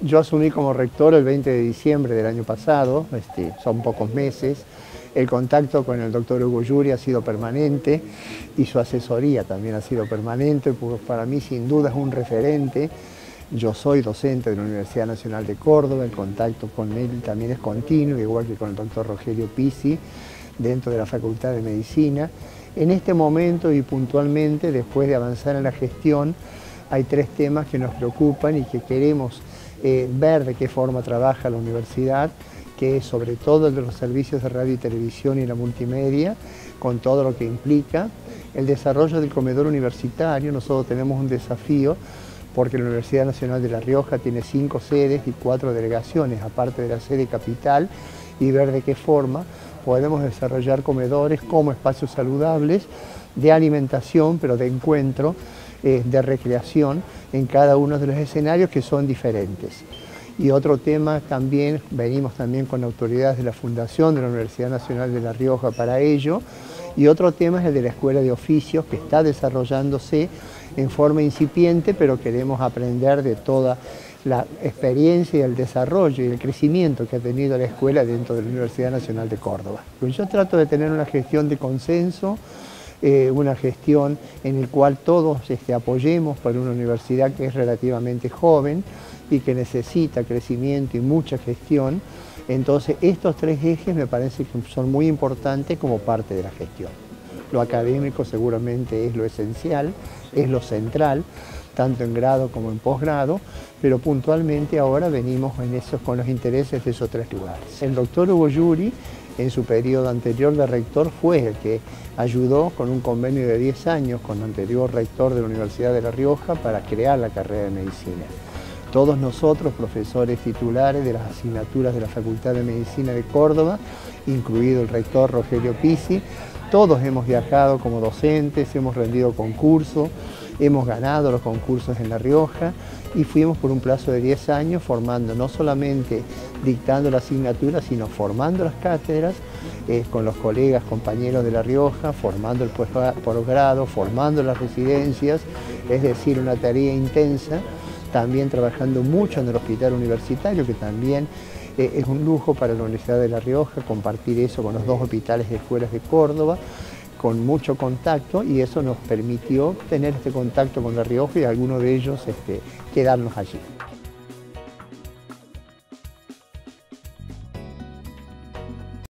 Yo asumí como rector el 20 de diciembre del año pasado, este, son pocos meses. El contacto con el doctor Hugo Yuri ha sido permanente y su asesoría también ha sido permanente, porque para mí sin duda es un referente. Yo soy docente de la Universidad Nacional de Córdoba, el contacto con él también es continuo, igual que con el doctor Rogelio Pisi, dentro de la Facultad de Medicina. En este momento y puntualmente, después de avanzar en la gestión, hay tres temas que nos preocupan y que queremos eh, ver de qué forma trabaja la universidad, que es sobre todo el de los servicios de radio y televisión y la multimedia, con todo lo que implica. El desarrollo del comedor universitario, nosotros tenemos un desafío porque la Universidad Nacional de La Rioja tiene cinco sedes y cuatro delegaciones, aparte de la sede capital, y ver de qué forma podemos desarrollar comedores como espacios saludables de alimentación, pero de encuentro, de recreación en cada uno de los escenarios que son diferentes. Y otro tema también, venimos también con autoridades de la Fundación de la Universidad Nacional de La Rioja para ello, y otro tema es el de la Escuela de Oficios que está desarrollándose en forma incipiente, pero queremos aprender de toda la experiencia y el desarrollo y el crecimiento que ha tenido la escuela dentro de la Universidad Nacional de Córdoba. Pues yo trato de tener una gestión de consenso, eh, una gestión en la cual todos este, apoyemos para una universidad que es relativamente joven y que necesita crecimiento y mucha gestión. Entonces estos tres ejes me parece que son muy importantes como parte de la gestión. Lo académico seguramente es lo esencial, es lo central, tanto en grado como en posgrado, pero puntualmente ahora venimos en esos, con los intereses de esos tres lugares. El doctor Hugo Yuri en su periodo anterior de rector fue el que ayudó con un convenio de 10 años con el anterior rector de la Universidad de La Rioja para crear la carrera de Medicina. Todos nosotros, profesores titulares de las asignaturas de la Facultad de Medicina de Córdoba, incluido el rector Rogelio Pisi, todos hemos viajado como docentes, hemos rendido concursos, hemos ganado los concursos en La Rioja y fuimos por un plazo de 10 años formando, no solamente dictando la asignatura, sino formando las cátedras eh, con los colegas, compañeros de La Rioja, formando el posgrado, formando las residencias, es decir, una tarea intensa, también trabajando mucho en el hospital universitario, que también eh, es un lujo para la Universidad de La Rioja compartir eso con los dos hospitales de escuelas de Córdoba, con mucho contacto y eso nos permitió tener este contacto con La Rioja y algunos de ellos este, quedarnos allí.